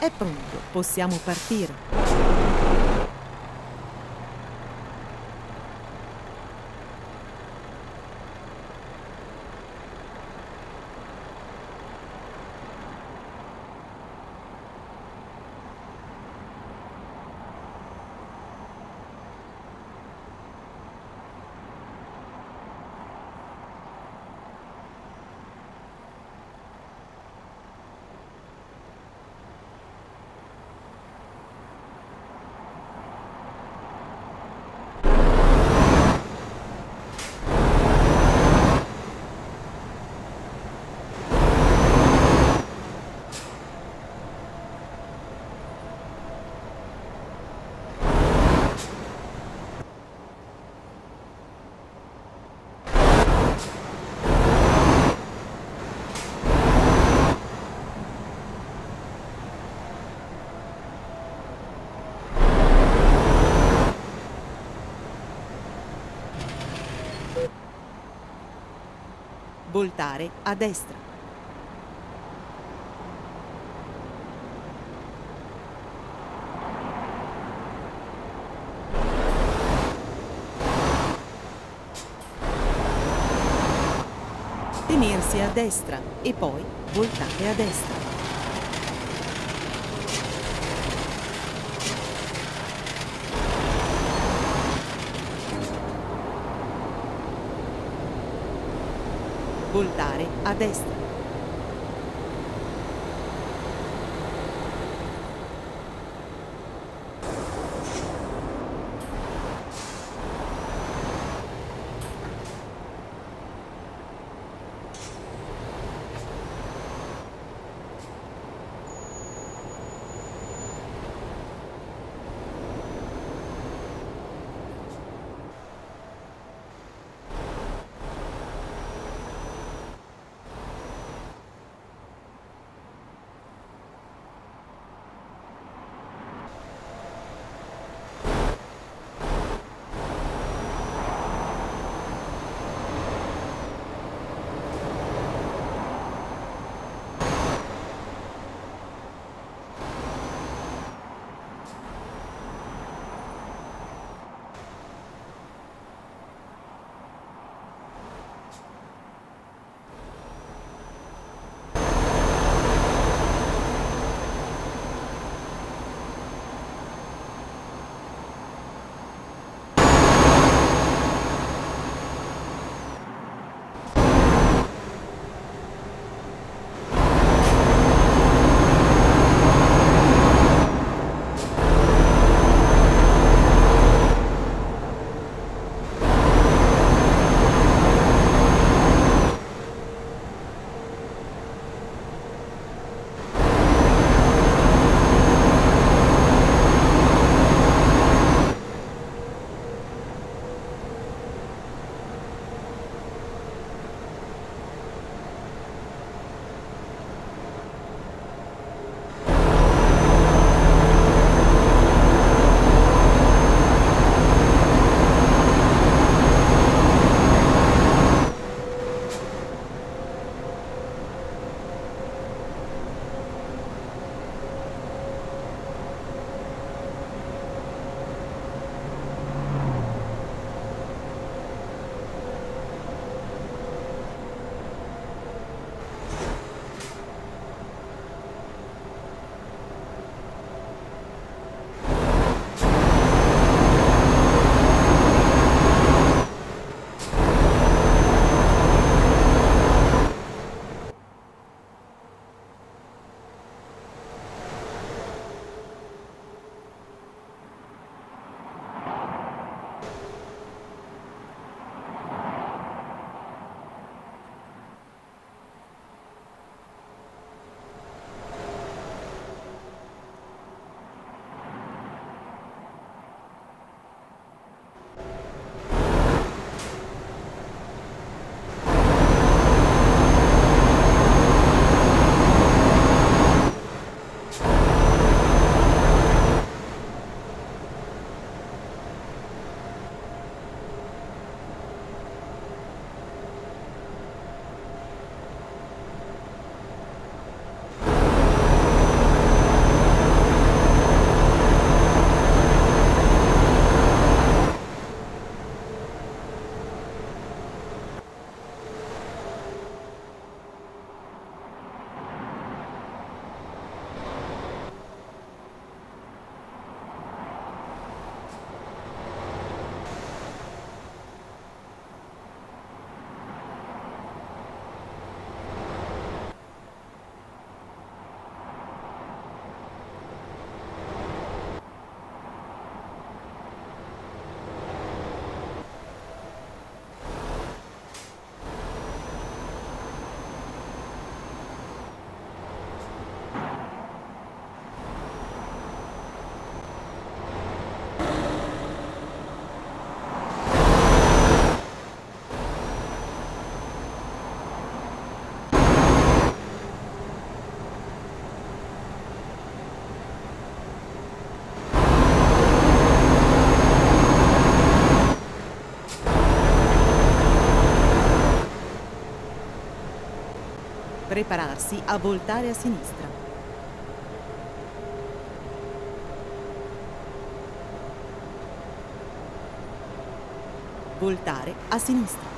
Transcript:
È pronto, possiamo partire. Voltare a destra. Tenersi a destra e poi voltare a destra. Voltare a destra. Prepararsi a voltare a sinistra. Voltare a sinistra.